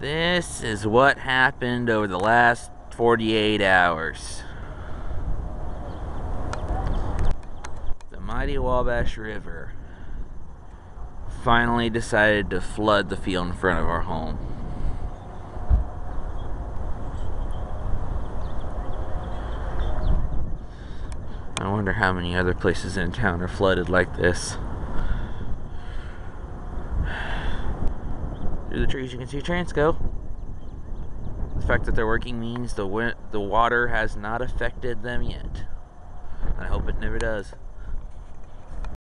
This is what happened over the last 48 hours. The mighty Wabash River finally decided to flood the field in front of our home. I wonder how many other places in town are flooded like this. Through the trees, you can see Transco. The fact that they're working means the the water has not affected them yet. I hope it never does.